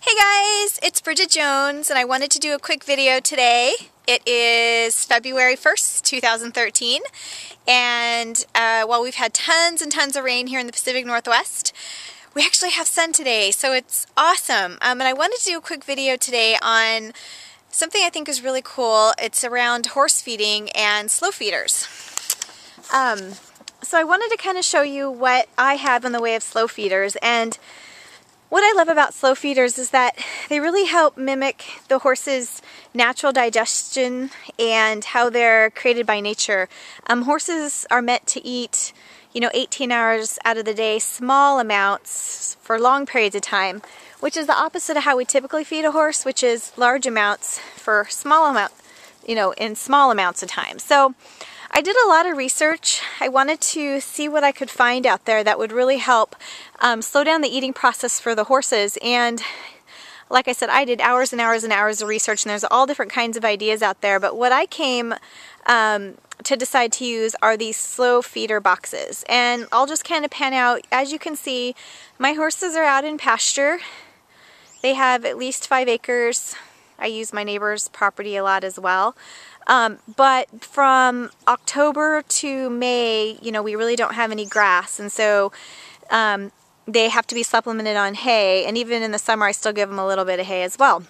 Hey guys, it's Brigitte Jones and I wanted to do a quick video today. It is February 1st, 2013 and uh, while we've had tons and tons of rain here in the Pacific Northwest, we actually have sun today, so it's awesome. Um, and I wanted to do a quick video today on something I think is really cool. It's around horse feeding and slow feeders. Um, so I wanted to kind of show you what I have in the way of slow feeders and what I love about slow feeders is that they really help mimic the horse's natural digestion and how they're created by nature. Um, horses are meant to eat, you know, 18 hours out of the day, small amounts for long periods of time, which is the opposite of how we typically feed a horse, which is large amounts for small amount, you know, in small amounts of time. So I did a lot of research. I wanted to see what I could find out there that would really help um, slow down the eating process for the horses. And like I said, I did hours and hours and hours of research, and there's all different kinds of ideas out there. But what I came um, to decide to use are these slow feeder boxes. And I'll just kind of pan out. As you can see, my horses are out in pasture. They have at least five acres. I use my neighbor's property a lot as well. Um, but from October to May, you know, we really don't have any grass. And so um, they have to be supplemented on hay. And even in the summer, I still give them a little bit of hay as well.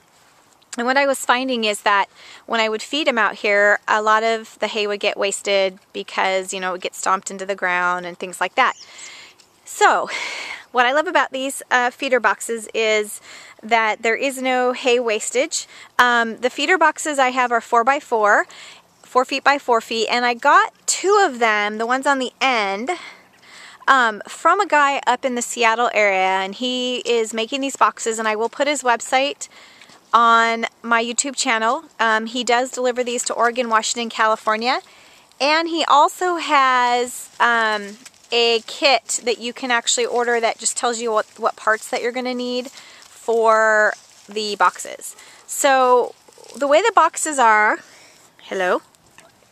And what I was finding is that when I would feed them out here, a lot of the hay would get wasted because, you know, it would get stomped into the ground and things like that. So what I love about these uh, feeder boxes is that there is no hay wastage. Um, the feeder boxes I have are 4 by 4 4 feet by 4 feet, and I got two of them, the ones on the end, um, from a guy up in the Seattle area, and he is making these boxes, and I will put his website on my YouTube channel. Um, he does deliver these to Oregon, Washington, California, and he also has um, a kit that you can actually order that just tells you what, what parts that you're going to need for the boxes. So the way the boxes are, hello,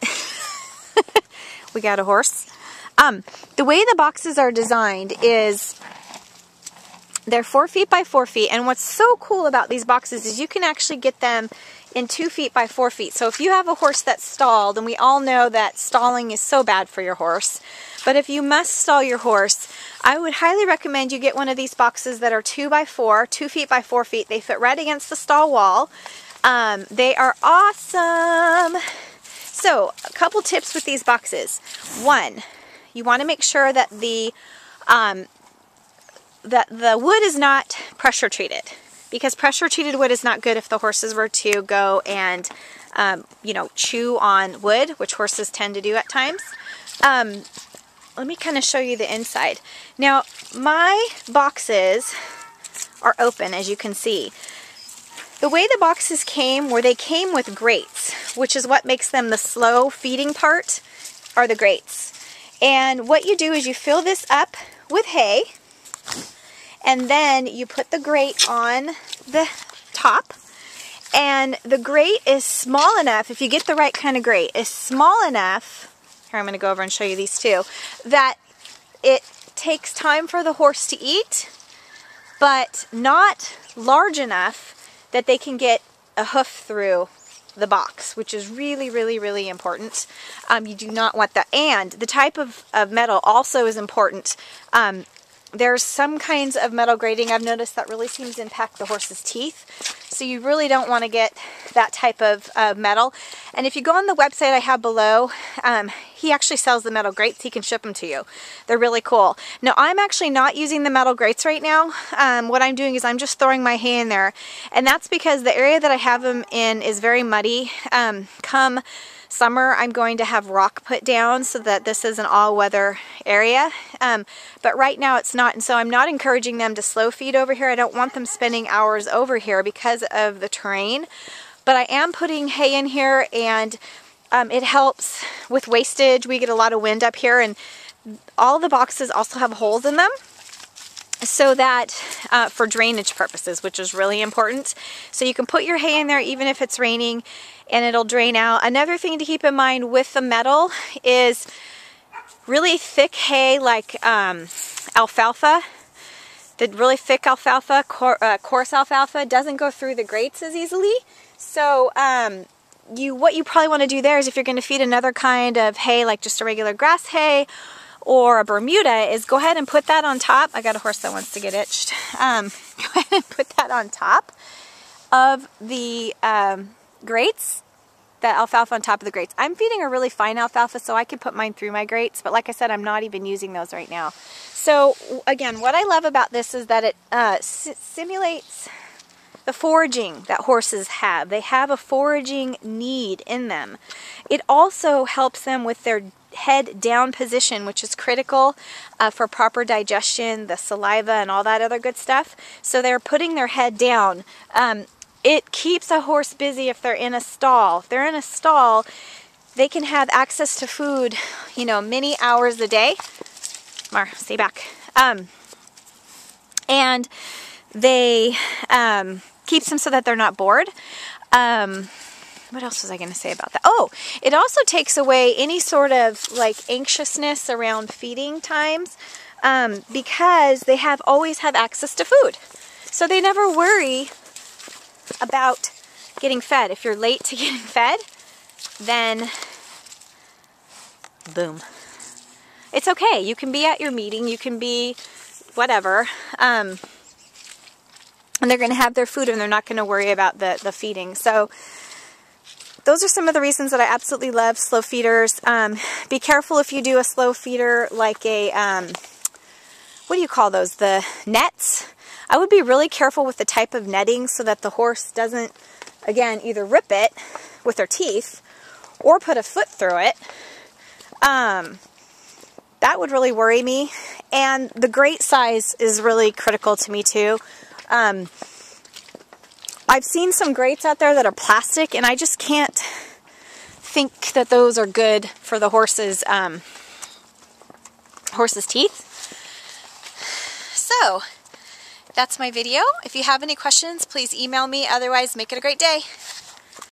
we got a horse. Um, the way the boxes are designed is they're four feet by four feet. And what's so cool about these boxes is you can actually get them in two feet by four feet. So if you have a horse that's stalled, and we all know that stalling is so bad for your horse, but if you must stall your horse, I would highly recommend you get one of these boxes that are two by four, two feet by four feet. They fit right against the stall wall. Um, they are awesome. So a couple tips with these boxes. One, you want to make sure that the um, that the wood is not pressure treated because pressure treated wood is not good if the horses were to go and um, you know chew on wood which horses tend to do at times um, let me kind of show you the inside. Now, my boxes are open, as you can see. The way the boxes came were they came with grates, which is what makes them the slow feeding part, are the grates. And what you do is you fill this up with hay, and then you put the grate on the top, and the grate is small enough, if you get the right kind of grate, is small enough here, I'm going to go over and show you these two. That it takes time for the horse to eat, but not large enough that they can get a hoof through the box, which is really, really, really important. Um, you do not want that. And the type of, of metal also is important. Um, there's some kinds of metal grating I've noticed that really seems to impact the horse's teeth. So you really don't want to get that type of uh, metal. And if you go on the website I have below, um, he actually sells the metal grates. He can ship them to you. They're really cool. Now I'm actually not using the metal grates right now. Um, what I'm doing is I'm just throwing my hay in there. And that's because the area that I have them in is very muddy. Um, come summer I'm going to have rock put down so that this is an all-weather area. Um, but right now it's not and so I'm not encouraging them to slow feed over here. I don't want them spending hours over here because of the terrain. But I am putting hay in here and um, it helps with wastage. We get a lot of wind up here and all the boxes also have holes in them so that uh, for drainage purposes, which is really important. So you can put your hay in there even if it's raining and it'll drain out. Another thing to keep in mind with the metal is really thick hay like um, alfalfa. the really thick alfalfa, uh, coarse alfalfa, doesn't go through the grates as easily. So um, you, what you probably want to do there is if you're going to feed another kind of hay, like just a regular grass hay or a Bermuda, is go ahead and put that on top. I got a horse that wants to get itched. Um, go ahead and put that on top of the um, grates the alfalfa on top of the grates. I'm feeding a really fine alfalfa so I can put mine through my grates, but like I said, I'm not even using those right now. So again, what I love about this is that it uh, simulates the foraging that horses have. They have a foraging need in them. It also helps them with their head down position, which is critical uh, for proper digestion, the saliva and all that other good stuff. So they're putting their head down. Um, it keeps a horse busy if they're in a stall. If they're in a stall, they can have access to food, you know, many hours a day. Mar, stay back. Um, and they um, keeps them so that they're not bored. Um, what else was I going to say about that? Oh, it also takes away any sort of like anxiousness around feeding times um, because they have always have access to food. So they never worry about getting fed. If you're late to getting fed, then boom. It's okay. You can be at your meeting. You can be whatever. Um, and they're going to have their food and they're not going to worry about the, the feeding. So those are some of the reasons that I absolutely love slow feeders. Um, be careful if you do a slow feeder like a, um, what do you call those? The nets. I would be really careful with the type of netting so that the horse doesn't, again, either rip it with their teeth or put a foot through it. Um, that would really worry me. And the grate size is really critical to me too. Um, I've seen some grates out there that are plastic and I just can't think that those are good for the horse's um, horse's teeth. So, that's my video. If you have any questions, please email me. Otherwise, make it a great day.